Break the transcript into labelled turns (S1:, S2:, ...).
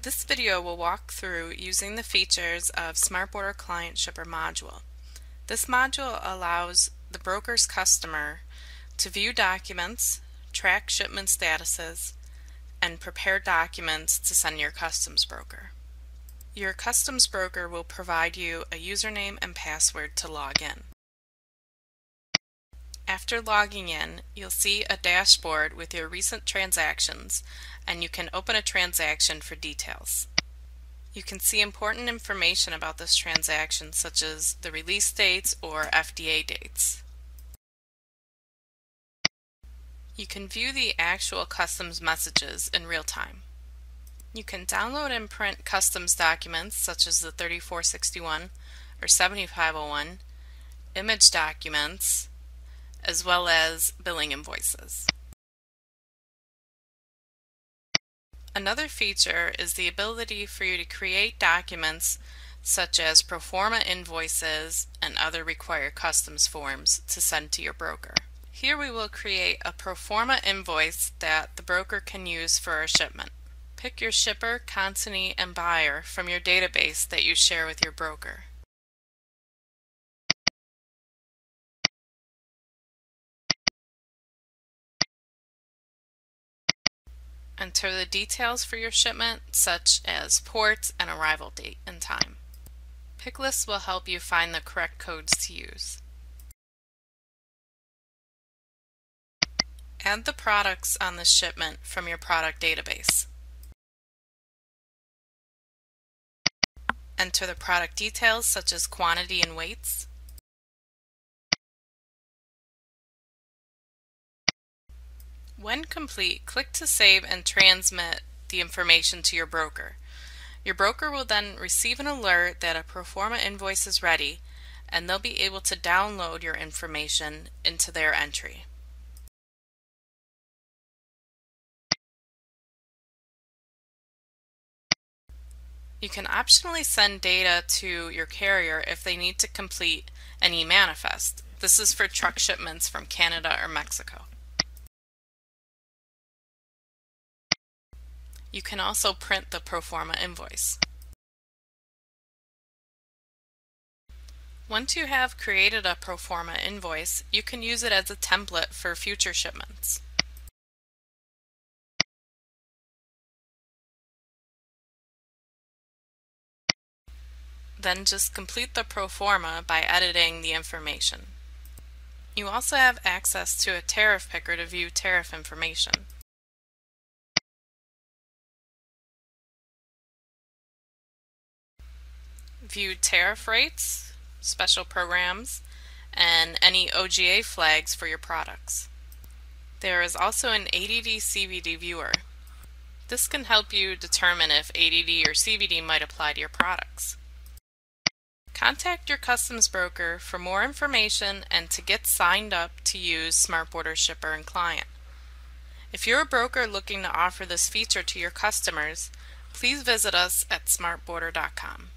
S1: This video will walk through using the features of SmartBorder Client Shipper module. This module allows the broker's customer to view documents, track shipment statuses, and prepare documents to send your customs broker. Your customs broker will provide you a username and password to log in. After logging in, you'll see a dashboard with your recent transactions and you can open a transaction for details. You can see important information about this transaction such as the release dates or FDA dates. You can view the actual customs messages in real time. You can download and print customs documents such as the 3461 or 7501, image documents, as well as billing invoices. Another feature is the ability for you to create documents such as pro forma invoices and other required customs forms to send to your broker. Here we will create a pro forma invoice that the broker can use for a shipment. Pick your shipper, consignee, and buyer from your database that you share with your broker. Enter the details for your shipment, such as port and arrival date and time. PICLIST will help you find the correct codes to use. Add the products on the shipment from your product database. Enter the product details such as quantity and weights. When complete, click to save and transmit the information to your broker. Your broker will then receive an alert that a proforma invoice is ready and they'll be able to download your information into their entry. You can optionally send data to your carrier if they need to complete an e-manifest. This is for truck shipments from Canada or Mexico. You can also print the pro forma invoice. Once you have created a pro forma invoice, you can use it as a template for future shipments. Then just complete the pro forma by editing the information. You also have access to a tariff picker to view tariff information. View tariff rates, special programs, and any OGA flags for your products. There is also an ADD CVD viewer. This can help you determine if ADD or CVD might apply to your products. Contact your customs broker for more information and to get signed up to use SmartBorder Shipper and Client. If you're a broker looking to offer this feature to your customers, please visit us at smartborder.com.